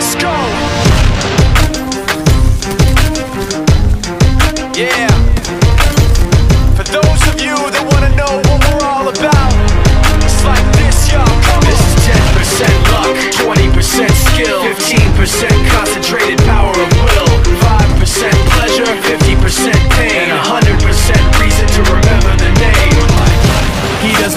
Let's go. Yeah.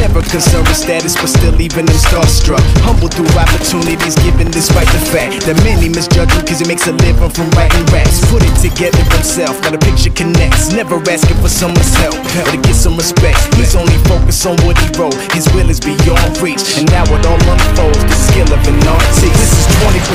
never concerned with status, but still leaving him starstruck. Humble through opportunities, given despite the fact that many misjudge him cause he makes a living from writing raps. Put it together himself, got a picture connects, never asking for someone's help or to get some respect. He's only focused on what he wrote, his will is beyond reach, and now it all unfolds the skill of an artist.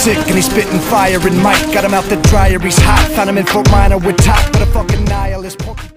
sick and he's spitting fire and Mike got him out the dryer, he's hot. Found him in Fort Minor with top, but a fucking nihilist.